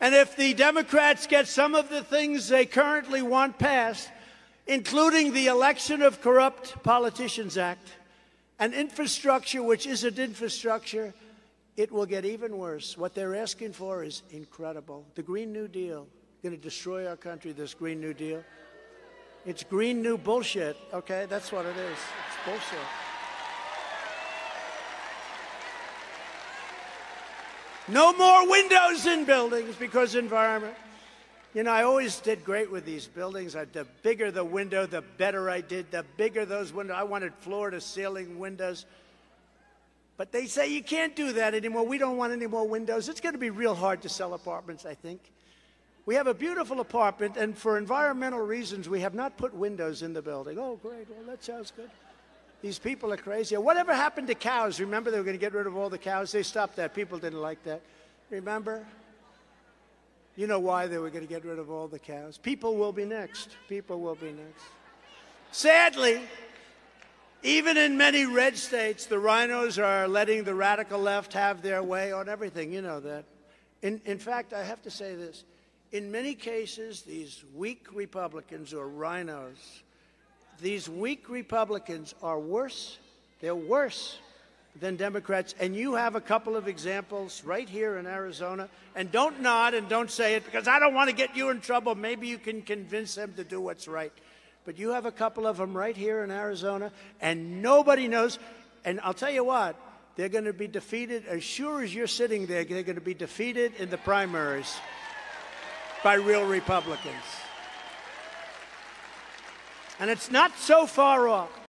And if the Democrats get some of the things they currently want passed, including the Election of Corrupt Politicians Act, and infrastructure which isn't infrastructure, it will get even worse. What they're asking for is incredible. The Green New Deal, going to destroy our country, this Green New Deal. It's green new bullshit, okay? That's what it is. It's bullshit. No more windows in buildings because environment. You know, I always did great with these buildings. I, the bigger the window, the better I did. The bigger those windows. I wanted floor to ceiling windows. But they say you can't do that anymore. We don't want any more windows. It's going to be real hard to sell apartments, I think. We have a beautiful apartment, and for environmental reasons, we have not put windows in the building. Oh, great. Well, that sounds good. These people are crazy. Whatever happened to cows? Remember, they were going to get rid of all the cows? They stopped that. People didn't like that. Remember? You know why they were going to get rid of all the cows. People will be next. People will be next. Sadly, even in many red states, the RINOs are letting the radical left have their way on everything. You know that. In, in fact, I have to say this. In many cases, these weak Republicans or RINOs these weak Republicans are worse. They're worse than Democrats. And you have a couple of examples right here in Arizona. And don't nod and don't say it because I don't want to get you in trouble. Maybe you can convince them to do what's right. But you have a couple of them right here in Arizona, and nobody knows. And I'll tell you what, they're going to be defeated as sure as you're sitting there, they're going to be defeated in the primaries by real Republicans. And it's not so far off.